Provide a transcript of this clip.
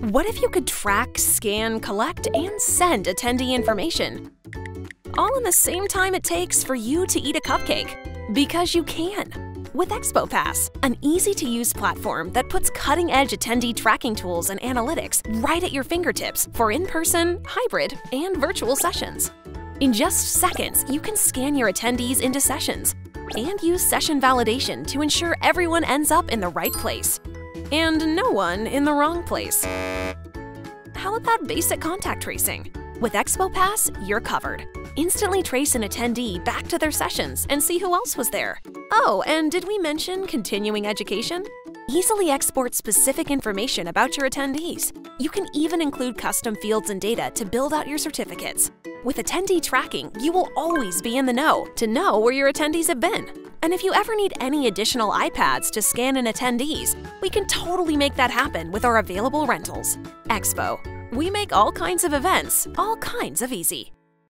What if you could track, scan, collect, and send attendee information? All in the same time it takes for you to eat a cupcake. Because you can. With Expo Pass, an easy to use platform that puts cutting edge attendee tracking tools and analytics right at your fingertips for in person, hybrid, and virtual sessions. In just seconds, you can scan your attendees into sessions and use session validation to ensure everyone ends up in the right place and no one in the wrong place. How about basic contact tracing? With Expo Pass, you're covered. Instantly trace an attendee back to their sessions and see who else was there. Oh, and did we mention continuing education? Easily export specific information about your attendees. You can even include custom fields and data to build out your certificates. With attendee tracking, you will always be in the know to know where your attendees have been. And if you ever need any additional iPads to scan in attendees, we can totally make that happen with our available rentals. Expo. We make all kinds of events, all kinds of easy.